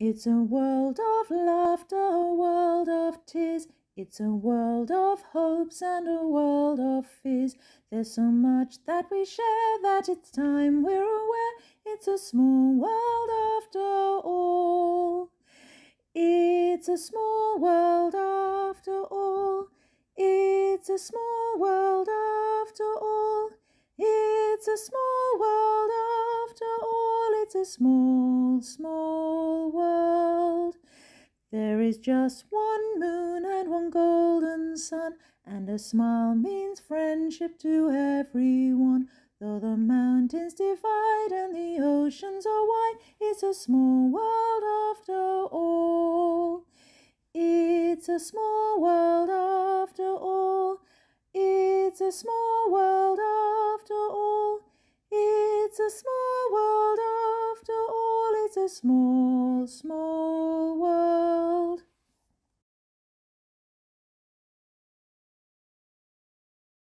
It's a world of laughter, a world of tears. It's a world of hopes and a world of fears. There's so much that we share that it's time we're aware. It's a small world after all. It's a small world after all. It's a small world after all. It's a small world after all. It's a small, small. There is just one moon and one golden sun, and a smile means friendship to everyone. Though the mountains divide and the oceans are wide, it's a small world after all. It's a small world after all. It's a small world after all. It's a small world after all. It's a small, small